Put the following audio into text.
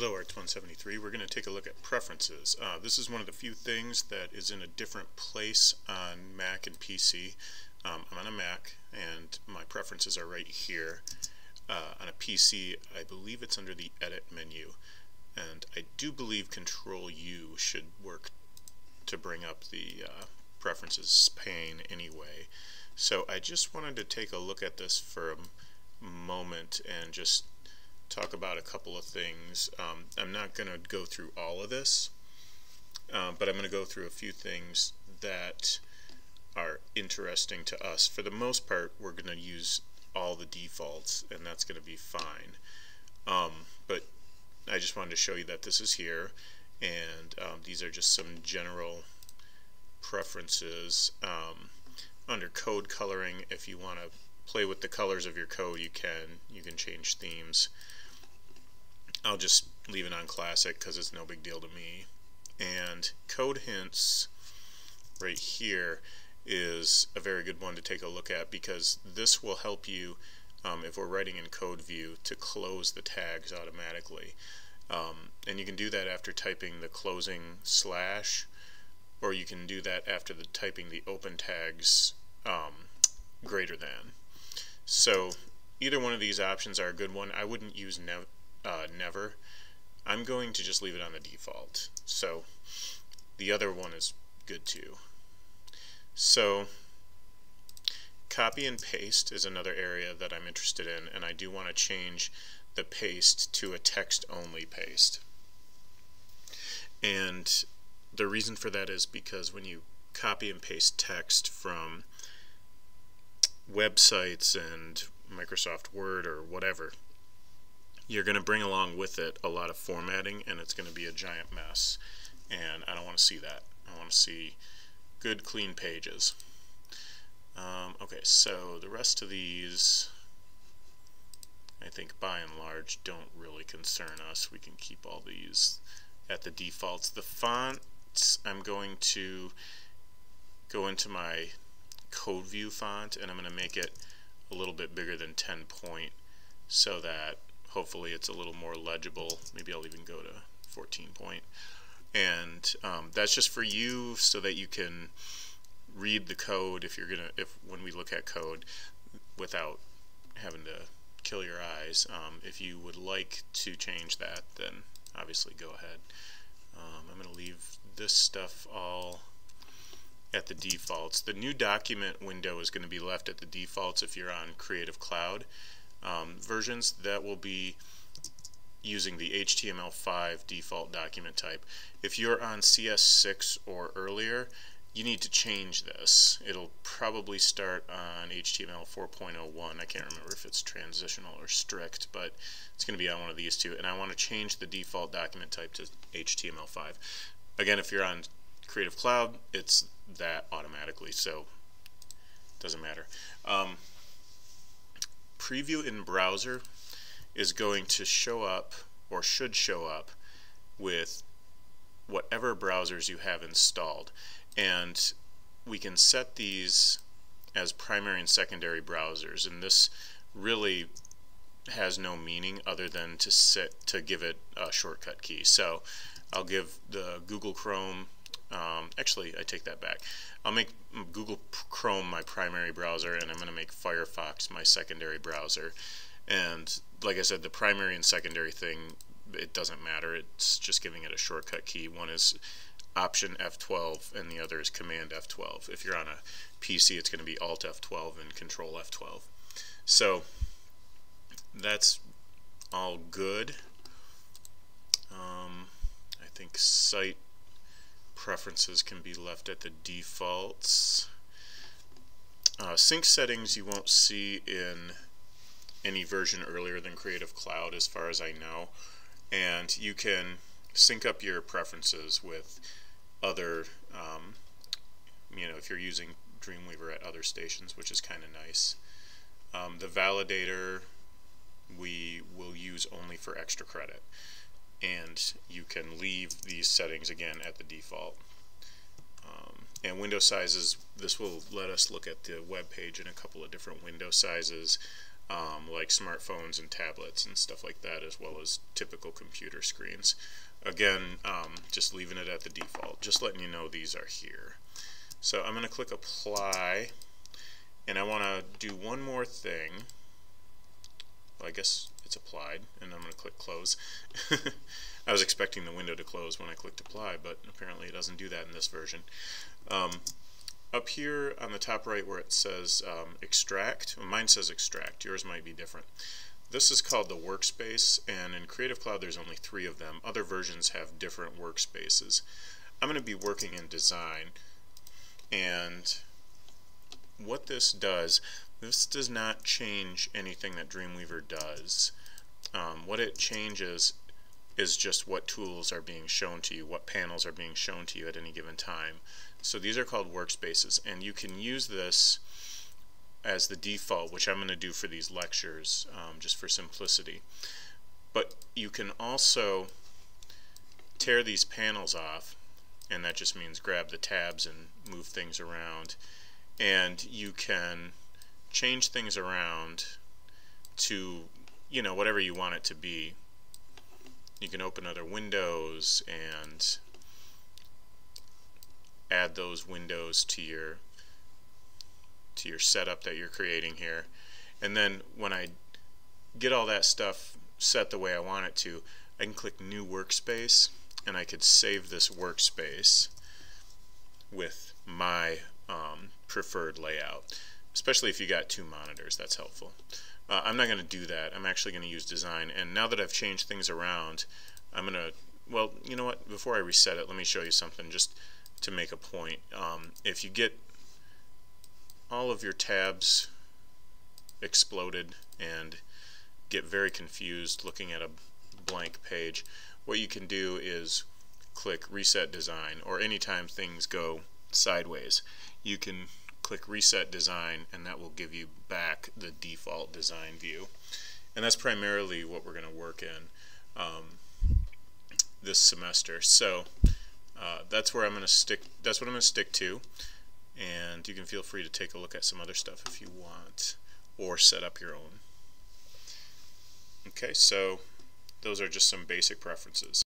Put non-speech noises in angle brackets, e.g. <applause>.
Hello Arts173, we're going to take a look at preferences. Uh, this is one of the few things that is in a different place on Mac and PC. Um, I'm on a Mac and my preferences are right here. Uh, on a PC I believe it's under the edit menu and I do believe control U should work to bring up the uh, preferences pane anyway. So I just wanted to take a look at this for a moment and just talk about a couple of things. Um, I'm not going to go through all of this, uh, but I'm going to go through a few things that are interesting to us. For the most part, we're going to use all the defaults, and that's going to be fine. Um, but I just wanted to show you that this is here, and um, these are just some general preferences. Um, under code coloring, if you want to play with the colors of your code, you can. You can change themes. I'll just leave it on classic because it's no big deal to me. And code hints right here is a very good one to take a look at because this will help you um, if we're writing in code view to close the tags automatically. Um, and you can do that after typing the closing slash or you can do that after the typing the open tags um, greater than. So either one of these options are a good one. I wouldn't use uh, never. I'm going to just leave it on the default. So the other one is good too. So copy and paste is another area that I'm interested in and I do want to change the paste to a text only paste. And the reason for that is because when you copy and paste text from websites and Microsoft Word or whatever, you're going to bring along with it a lot of formatting and it's going to be a giant mess. And I don't want to see that. I want to see good clean pages. Um, okay, so the rest of these I think by and large don't really concern us. We can keep all these at the defaults. The fonts, I'm going to go into my code view font and I'm going to make it a little bit bigger than 10 point so that hopefully it's a little more legible. Maybe I'll even go to 14 point. And um, that's just for you so that you can read the code if you're gonna if when we look at code without having to kill your eyes. Um, if you would like to change that, then obviously go ahead. Um, I'm going to leave this stuff all at the defaults. The new document window is going to be left at the defaults if you're on Creative Cloud um, versions. That will be using the HTML5 default document type. If you're on CS6 or earlier, you need to change this. It'll probably start on HTML 4.01. I can't remember if it's transitional or strict, but it's going to be on one of these two. And I want to change the default document type to HTML5. Again, if you're on Creative Cloud, it's that automatically, so doesn't matter. Um, preview in browser is going to show up, or should show up, with whatever browsers you have installed. And we can set these as primary and secondary browsers and this really has no meaning other than to set to give it a shortcut key. So I'll give the Google Chrome um, actually I take that back I'll make Google Chrome my primary browser and I'm going to make Firefox my secondary browser and like I said the primary and secondary thing it doesn't matter it's just giving it a shortcut key one is Option F12 and the other is Command F12. If you're on a PC, it's going to be Alt F12 and Control F12. So that's all good. Um, I think site preferences can be left at the defaults. Uh, sync settings you won't see in any version earlier than Creative Cloud as far as I know. And you can sync up your preferences with other, um, you know, if you're using Dreamweaver at other stations, which is kind of nice. Um, the validator we will use only for extra credit. And you can leave these settings again at the default. Um, and window sizes, this will let us look at the web page in a couple of different window sizes. um, like smartphones and tablets and stuff like that, as well as typical computer screens. Again, um, just leaving it at the default, just letting you know these are here. So I'm going to click apply, and I want to do one more thing. Well, I guess it's applied, and I'm going to click close. <laughs> I was expecting the window to close when I clicked apply, but apparently it doesn't do that in this version. Um, up here on the top right where it says um, extract, mine says extract, yours might be different. This is called the workspace, and in Creative Cloud there's only three of them. Other versions have different workspaces. I'm going to be working in design, and what this does, this does not change anything that Dreamweaver does. Um, what it changes is just what tools are being shown to you, what panels are being shown to you at any given time. So these are called workspaces, and you can use this as the default, which I'm going to do for these lectures, um, just for simplicity. But you can also tear these panels off, and that just means grab the tabs and move things around. And you can change things around to, you know, whatever you want it to be. You can open other windows and add those windows to your to your setup that you're creating here. And then when I get all that stuff set the way I want it to, I can click New Workspace and I could save this workspace with my preferred layout. Especially if you got two monitors, that's helpful. Uh, I'm not going to do that. I'm actually going to use design. And now that I've changed things around, I'm going to, well, you know what, before I reset it, let me show you something just to make a point. Um, if you get all of your tabs exploded and get very confused looking at a blank page, what you can do is click Reset Design, or anytime things go sideways, you can click Reset Design and that will give you back the default design view. And that's primarily what we're going to work in um, this semester. So uh, that's where I'm going to stick, that's what I'm going to stick to and you can feel free to take a look at some other stuff if you want or set up your own. Okay, so those are just some basic preferences.